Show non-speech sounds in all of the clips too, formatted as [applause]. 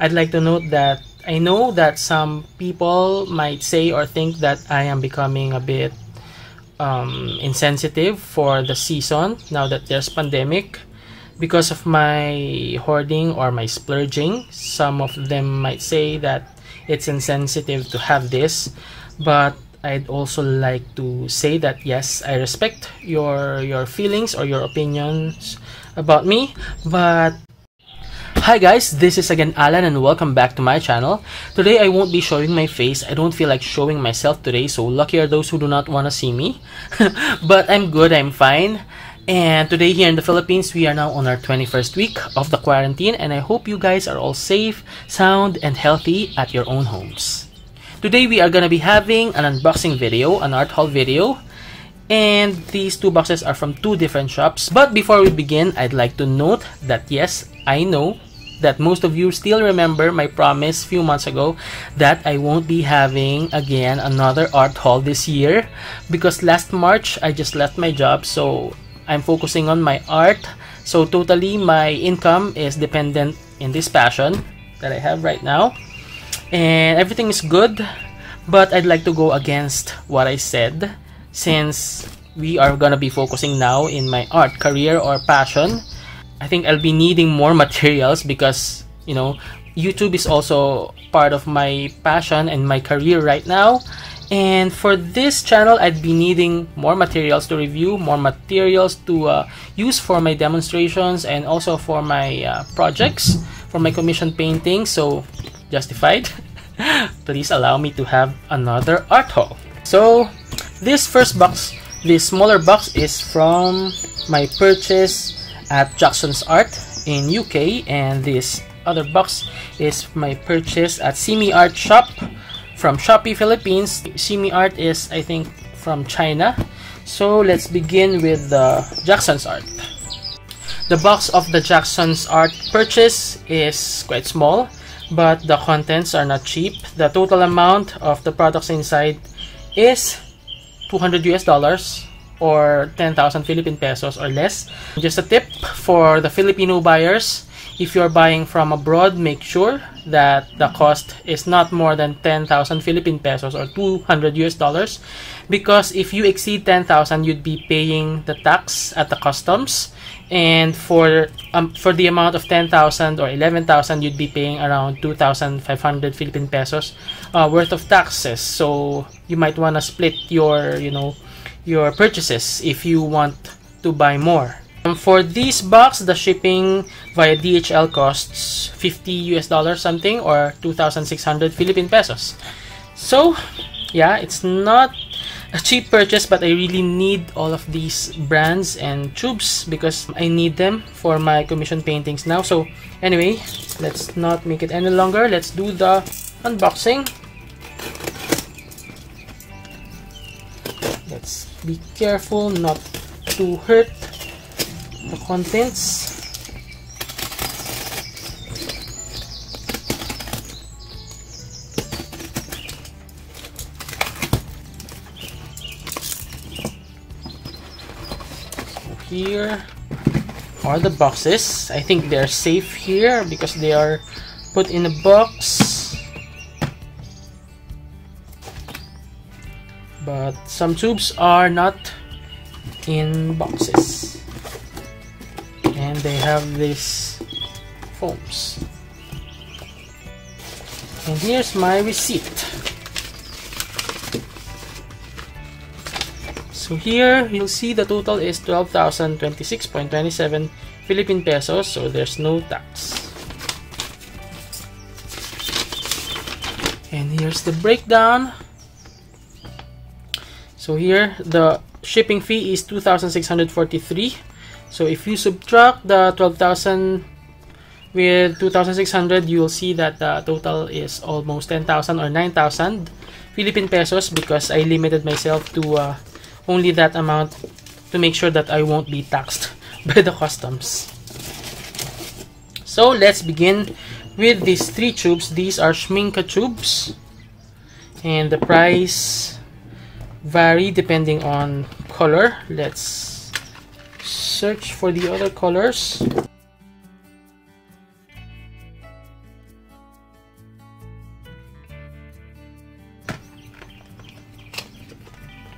I'd like to note that I know that some people might say or think that I am becoming a bit um, insensitive for the season now that there's pandemic because of my hoarding or my splurging. Some of them might say that it's insensitive to have this, but I'd also like to say that yes, I respect your your feelings or your opinions about me, but Hi guys, this is again Allan and welcome back to my channel. Today I won't be showing my face. I don't feel like showing myself today, so lucky are those who do not want to see me. [laughs] but I'm good, I'm fine. And today here in the Philippines, we are now on our 21st week of the quarantine and I hope you guys are all safe, sound, and healthy at your own homes. Today we are gonna be having an unboxing video, an art haul video. And these two boxes are from two different shops. But before we begin, I'd like to note that yes, I know that most of you still remember my promise few months ago that I won't be having again another art haul this year because last March I just left my job so I'm focusing on my art. So totally my income is dependent in this passion that I have right now. And everything is good but I'd like to go against what I said since we are gonna be focusing now in my art career or passion I think I'll be needing more materials because, you know, YouTube is also part of my passion and my career right now. And for this channel, I'd be needing more materials to review, more materials to uh, use for my demonstrations and also for my uh, projects, for my commission painting. So, justified. [laughs] Please allow me to have another art haul. So, this first box, this smaller box is from my purchase at Jackson's Art in UK and this other box is my purchase at SeamiArt Shop from Shopee Philippines. SeamiArt is I think from China. So let's begin with the Jackson's Art. The box of the Jackson's Art purchase is quite small but the contents are not cheap. The total amount of the products inside is 200 US dollars or 10,000 Philippine pesos or less. Just a tip for the Filipino buyers, if you're buying from abroad, make sure that the cost is not more than 10,000 Philippine pesos or 200 US dollars. Because if you exceed 10,000 you'd be paying the tax at the customs. And for um, for the amount of 10,000 or 11,000 you'd be paying around 2,500 Philippine pesos uh, worth of taxes. So you might want to split your you know your purchases if you want to buy more. Um, for this box, the shipping via DHL costs 50 US dollars something or 2,600 Philippine pesos. So, yeah, it's not a cheap purchase but I really need all of these brands and tubes because I need them for my commission paintings now. So, anyway, let's not make it any longer. Let's do the unboxing. Be careful not to hurt the contents. Here are the boxes. I think they're safe here because they are put in a box but some tubes are not in boxes. And they have these foams. And here's my receipt. So here you'll see the total is 12,026.27 Philippine pesos so there's no tax. And here's the breakdown so here the shipping fee is 2643 so if you subtract the 12000 with 2600 you will see that the total is almost 10,000 or 9,000 Philippine pesos because I limited myself to uh, only that amount to make sure that I won't be taxed [laughs] by the customs. So let's begin with these three tubes. These are Schmincke tubes. And the price vary depending on color. Let's search for the other colors.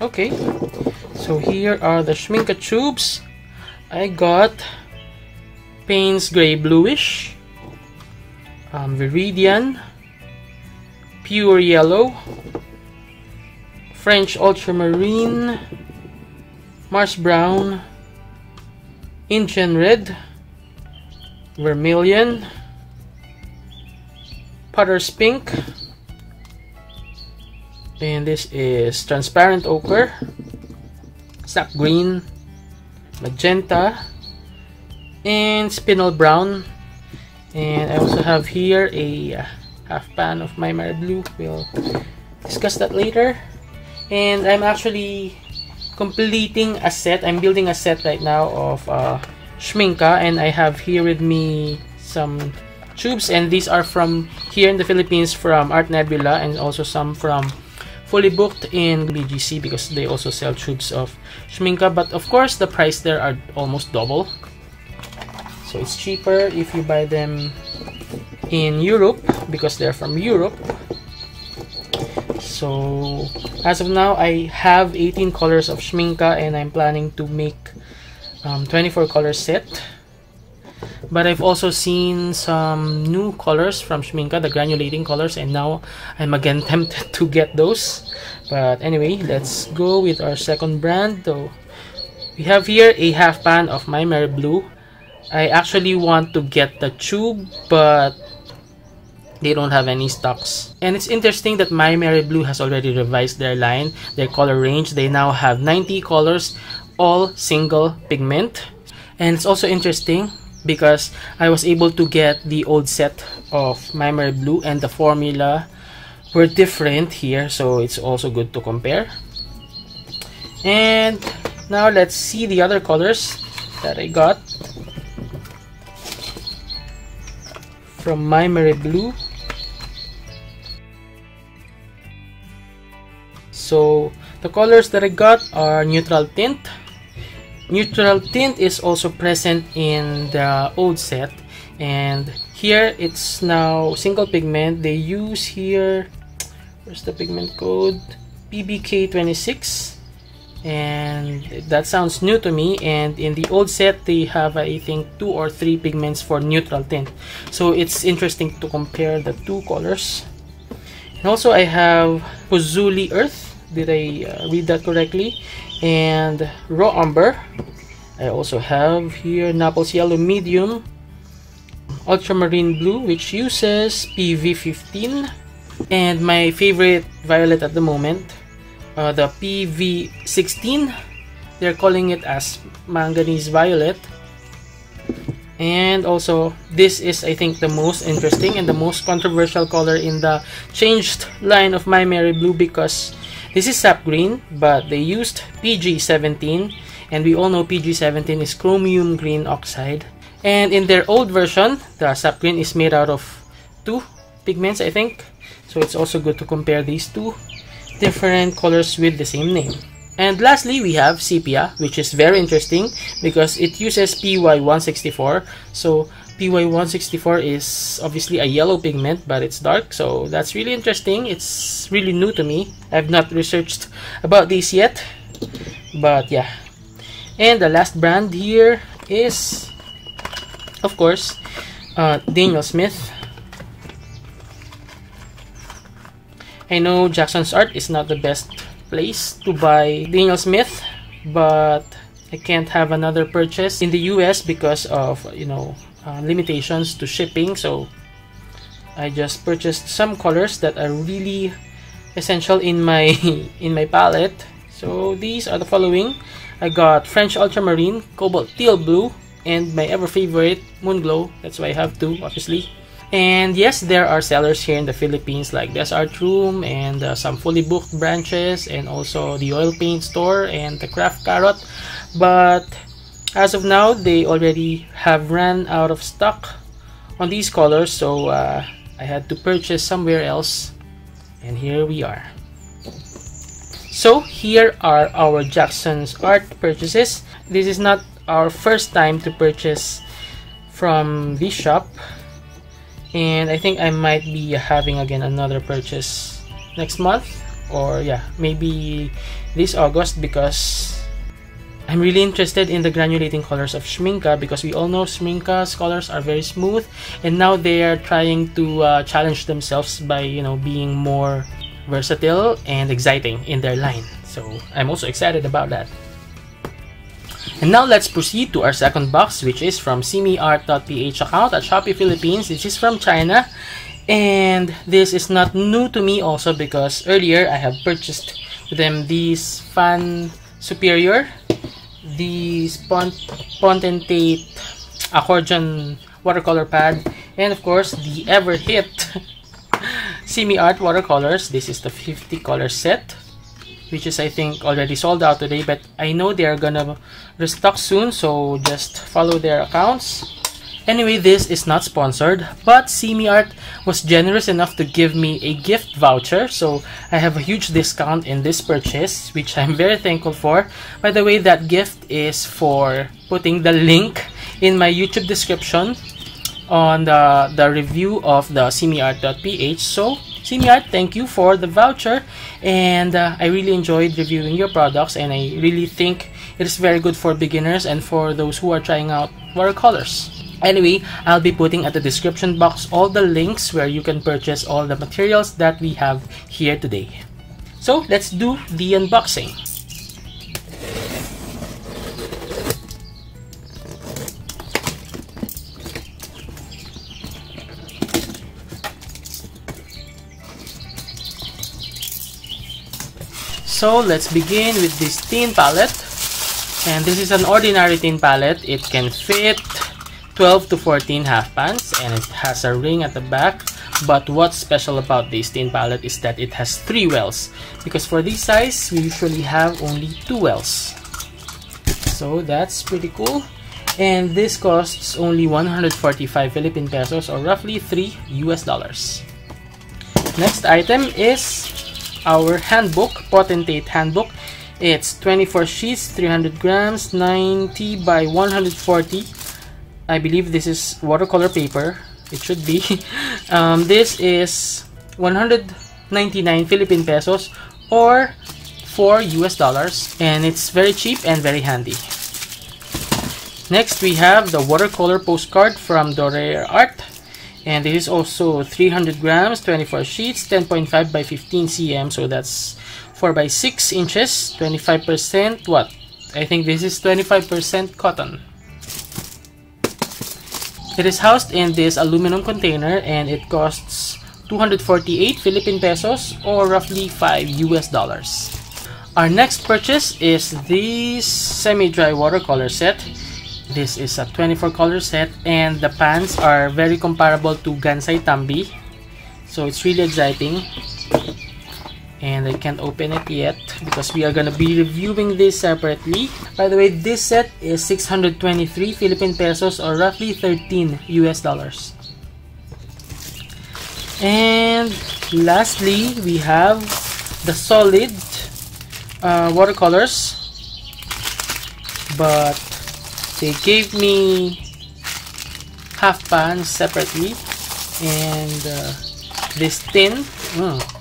Okay, so here are the Schmincke tubes. I got Payne's Gray Bluish, um, Viridian, Pure Yellow, French Ultramarine, Mars Brown, Indian Red, Vermilion, Potter's Pink, and this is Transparent Ochre, Sap Green, Magenta, and Spinel Brown. And I also have here a uh, half pan of Maimeri Blu. We'll discuss that later. And I'm actually completing a set. I'm building a set right now of uh, Schmincke and I have here with me some tubes. And these are from here in the Philippines from Art Nebula and also some from fully booked in BGC because they also sell tubes of Schmincke but of course the price there are almost double. So it's cheaper if you buy them in Europe because they're from Europe so as of now I have 18 colors of Schmincke and I'm planning to make um, 24 color set but I've also seen some new colors from Schmincke, the granulating colors, and now I'm again [laughs] tempted to get those. But anyway, let's go with our second brand. So we have here a half pan of Maimeri Blu. I actually want to get the tube, but they don't have any stocks. And it's interesting that Maimeri Blu has already revised their line, their color range. They now have 90 colors, all single pigment. And it's also interesting because I was able to get the old set of Maimeri Blu and the formula were different here so it's also good to compare and now let's see the other colors that I got from Maimeri Blu so the colors that I got are neutral tint. Neutral tint is also present in the old set. And here it's now single pigment. They use here where's the pigment code? PBK26 and that sounds new to me. And in the old set they have I think two or three pigments for neutral tint. So it's interesting to compare the two colors. And also I have Pozzuoli Earth did I uh, read that correctly? And raw umber I also have here Naples yellow medium ultramarine blue which uses PV15 and my favorite violet at the moment uh, the PV16 they're calling it as manganese violet. And also this is I think the most interesting and the most controversial color in the changed line of Maimeri Blu because this is sap green, but they used PG17, and we all know PG17 is chromium green oxide. And in their old version, the sap green is made out of two pigments, I think. So it's also good to compare these two different colors with the same name. And lastly, we have sepia, which is very interesting because it uses PY164. So PY164 is obviously a yellow pigment but it's dark so that's really interesting. It's really new to me. I've not researched about this yet but yeah. And the last brand here is of course uh, Daniel Smith. I know Jackson's Art is not the best place to buy Daniel Smith but I can't have another purchase in the US because of you know uh, limitations to shipping so I just purchased some colors that are really essential in my [laughs] in my palette so these are the following I got French Ultramarine, Cobalt Teal Blue, and my ever favorite Moon Glow. That's why I have two, obviously. And yes, there are sellers here in the Philippines like Des Art Room and uh, some fully booked branches and also the oil paint store and the craft carrot. But as of now they already have ran out of stock on these colors so uh, I had to purchase somewhere else and here we are. So here are our Jackson's art purchases. This is not our first time to purchase from this shop and I think I might be having again another purchase next month or yeah maybe this August because I'm really interested in the granulating colors of Schmincke because we all know Schmincke's colors are very smooth and now they are trying to uh, challenge themselves by you know being more versatile and exciting in their line. So I'm also excited about that. And now let's proceed to our second box which is from seamiart.ph account at Shopee Philippines This is from China. And this is not new to me also because earlier I have purchased them these Fan Superior the Potentate Accordion watercolor pad and of course the ever hit [laughs] SeamiArt watercolors. This is the 50 color set which is I think already sold out today but I know they are gonna restock soon so just follow their accounts Anyway, this is not sponsored, but Art was generous enough to give me a gift voucher, so I have a huge discount in this purchase, which I'm very thankful for. By the way, that gift is for putting the link in my YouTube description on the, the review of the seamiart.ph. So, SeamiArt, thank you for the voucher, and uh, I really enjoyed reviewing your products, and I really think it is very good for beginners and for those who are trying out watercolors. Anyway, I'll be putting at the description box all the links where you can purchase all the materials that we have here today. So let's do the unboxing. So let's begin with this tin palette. And this is an ordinary tin palette. It can fit 12 to 14 half pans and it has a ring at the back. But what's special about this tin palette is that it has three wells because for this size we usually have only two wells. So that's pretty cool. And this costs only 145 Philippine pesos or roughly 3 US dollars. Next item is our handbook potentate handbook. It's 24 sheets 300 grams 90 by 140 I believe this is watercolor paper. It should be. [laughs] um, this is 199 Philippine pesos or 4 US dollars and it's very cheap and very handy. Next we have the watercolor postcard from Dorare Art and this is also 300 grams 24 sheets 10.5 by 15 cm so that's 4 by 6 inches 25% what I think this is 25% cotton it is housed in this aluminum container and it costs 248 Philippine pesos or roughly 5 US dollars. Our next purchase is this semi-dry watercolor set. This is a 24 color set and the pans are very comparable to Gansai Tambi. So it's really exciting and I can't open it yet because we are gonna be reviewing this separately. By the way, this set is 623 Philippine pesos or roughly 13 US dollars. And lastly, we have the solid uh, watercolors but they gave me half pans separately and uh, this tin mm,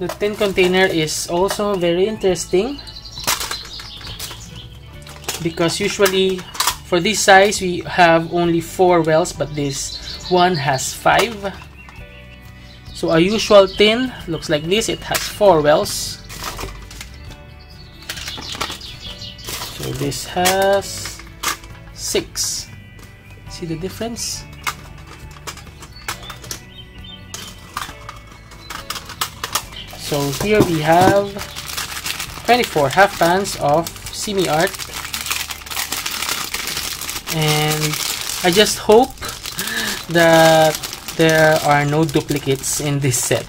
the tin container is also very interesting because usually for this size we have only four wells but this one has five. So a usual tin looks like this. It has four wells. So this has six. See the difference So here we have 24 half pans of SeamiArt and I just hope [laughs] that there are no duplicates in this set.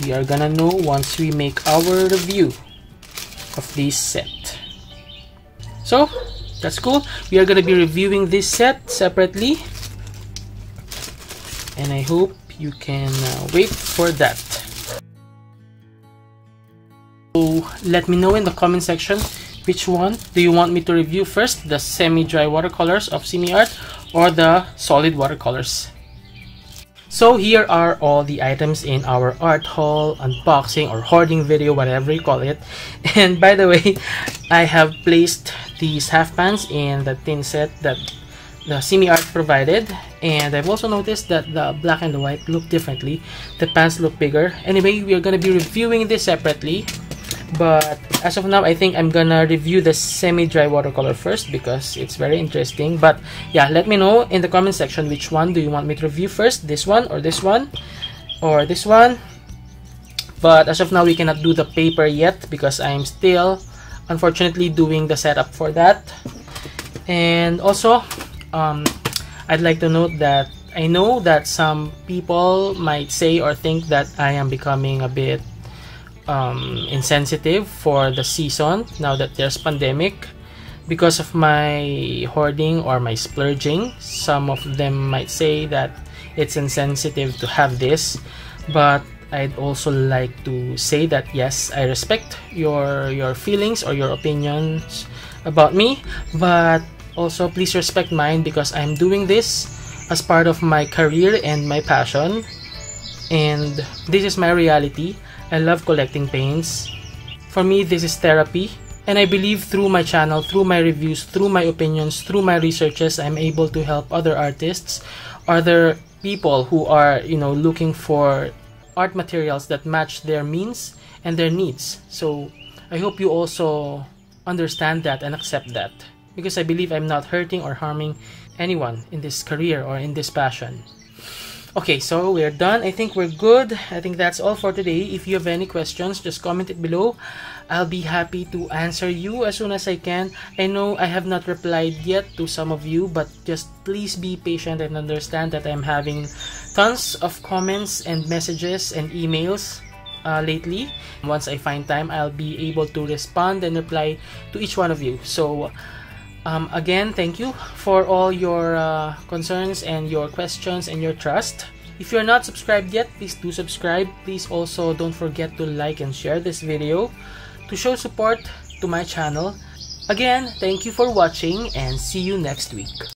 We are gonna know once we make our review of this set. So that's cool. We are gonna be reviewing this set separately and I hope you can uh, wait for that so let me know in the comment section which one do you want me to review first the semi-dry watercolors of SeamiArt or the solid watercolors So here are all the items in our art haul, unboxing or hoarding video, whatever you call it. [laughs] And by the way, I have placed these half pants in the tin set that the SeamiArt provided. And I've also noticed that the black and the white look differently. The pants look bigger. Anyway, we are going to be reviewing this separately. But as of now, I think I'm gonna review the semi-dry watercolor first because it's very interesting. But yeah, let me know in the comment section which one do you want me to review first. This one or this one or this one. But as of now, we cannot do the paper yet because I'm still unfortunately doing the setup for that. And also, um, I'd like to note that I know that some people might say or think that I am becoming a bit um, insensitive for the season now that there's pandemic. Because of my hoarding or my splurging some of them might say that it's insensitive to have this. But I'd also like to say that yes I respect your your feelings or your opinions about me. But also please respect mine because I'm doing this as part of my career and my passion and this is my reality I love collecting paints. For me, this is therapy. And I believe through my channel, through my reviews, through my opinions, through my researches, I'm able to help other artists, other people who are, you know, looking for art materials that match their means and their needs. So I hope you also understand that and accept that. Because I believe I'm not hurting or harming anyone in this career or in this passion. Okay, so we're done. I think we're good. I think that's all for today. If you have any questions, just comment it below. I'll be happy to answer you as soon as I can. I know I have not replied yet to some of you, but just please be patient and understand that I'm having tons of comments and messages and emails uh, lately. Once I find time, I'll be able to respond and reply to each one of you. So, um, again, thank you for all your uh, concerns and your questions and your trust. If you're not subscribed yet, please do subscribe. Please also don't forget to like and share this video to show support to my channel. Again, thank you for watching and see you next week.